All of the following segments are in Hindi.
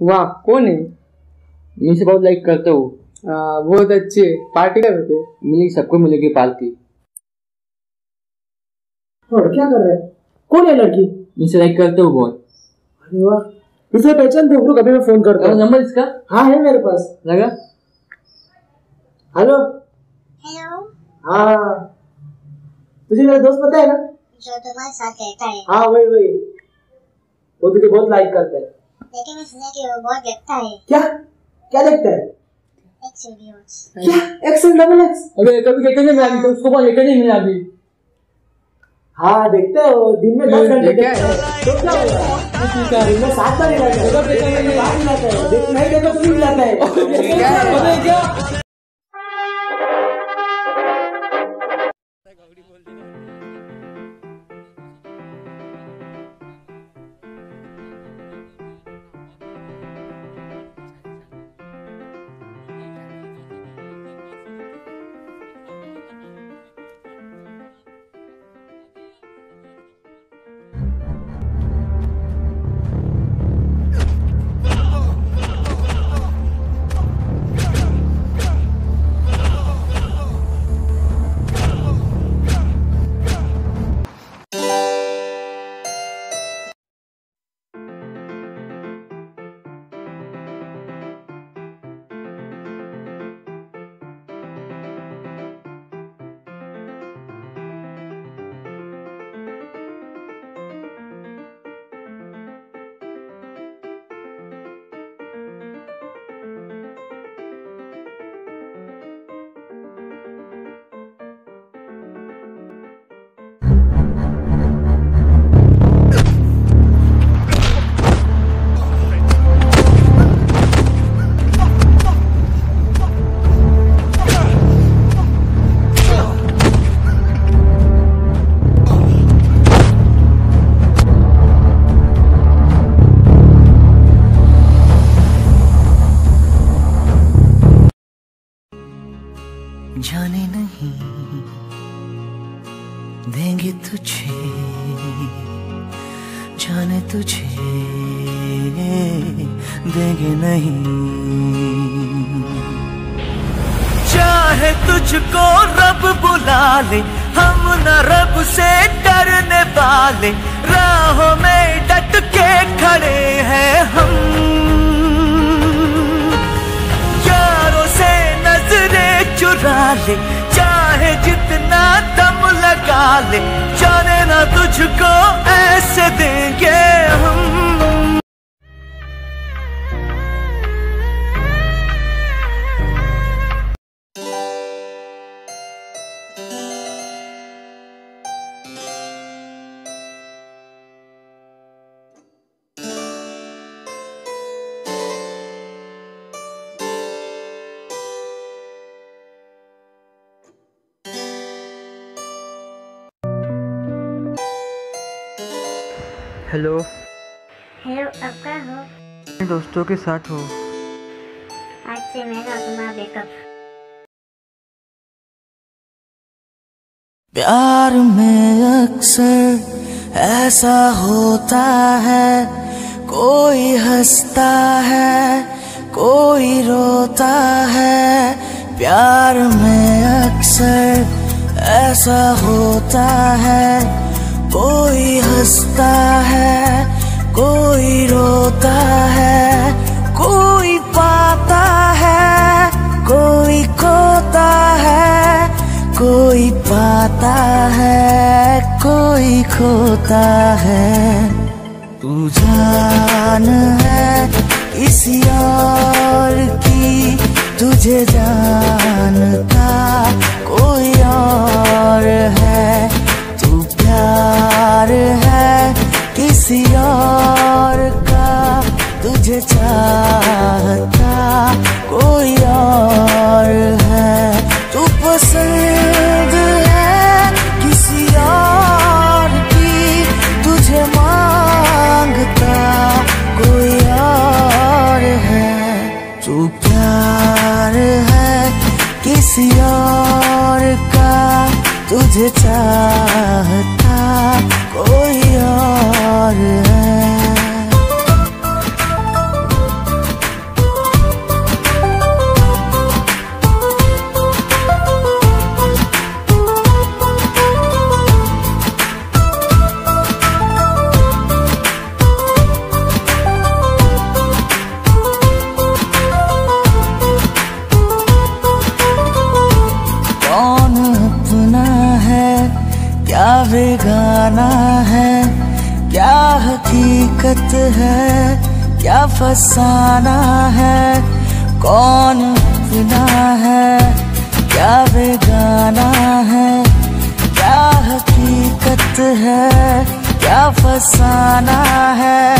वाह कौन है मैं इसे बहुत लाइक करता हूँ? बहुत अच्छे पार्टी कर रहे थे। मिलेगी सबको मिलेगी पार्टी और क्या कर रहा? है कौन है लड़की? मैं इसे लाइक करता हूँ बहुत। अरे वाह। इसे पहचानते हो रुक अभी मैं फ़ोन करता हूँ। नंबर इसका? हाँ है मेरे पास। लगा। हेलो हेलो हाँ तुझे मेरा दोस्त पता है ना? जो तुम्हारे साथ रहता है। हाँ वही वही। वो तुझे बहुत लाइक करता है। लेकिन मैं सुना कि वो बहुत देखता है क्या? क्या देखता है? क्या? एक्स डबल एक्स अबे कभी कहते नहीं मिला तो उसको कौन लेकर नहीं मिला अभी? हाँ देखते हो दिन में दस घंटे देखा है। तो क्या होगा? दिन में सात बार मिलाता है। मिलाता है देख नहीं देखो तो मिलाता है। जाने जाने तुझे देंगे नहीं। चाहे तुझको रब बुला ले, हम न रब से डरने वाले। राहों में डट के खड़े हैं हम। यारों से नज़रें चुरा ले, चाहे जितना दम लगा ले। जाने ना तुझको ऐसे हेलो। हेलो अब कहाँ हो? अपने दोस्तों के साथ हो। आज से मेरा तुम्हारा ब्रेकअप। प्यार में अक्सर ऐसा होता है कोई हंसता है कोई रोता है। प्यार में अक्सर ऐसा होता है कोई रोता है, कोई पाता है, कोई खोता है, कोई पाता है, कोई खोता है। तू जान है किसी और की, तुझे जानता कोई और है। कोई और है। तू पसंद है किसी और की। तुझे माँगता कोई और है। तू प्यार है किसी और का। तुझे बेगाना है? क्या हकीकत है? क्या फसाना है? कौन अपना है? क्या बेगाना है? क्या हकीकत है? क्या फसाना है?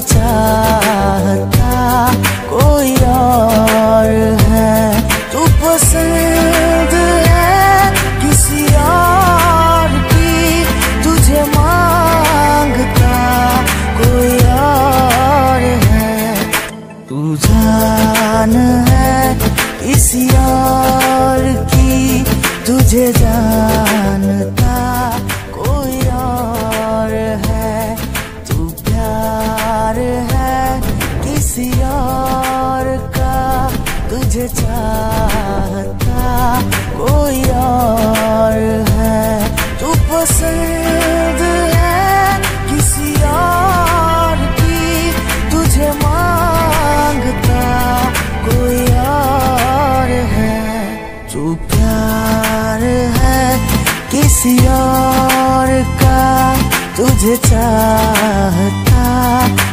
चाहता कोई कोई और है तू पसंद है किसी और की। तुझे माँगता है तू प्यार है किसी का। तुझे चाहता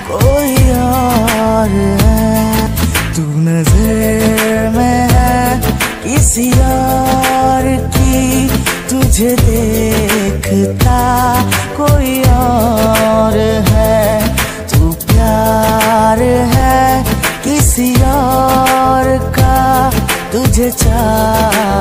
कोई और है, तू नज़र किसी की तुझे देखता कोई और है, तू प्यार है किसी और का, तुझे और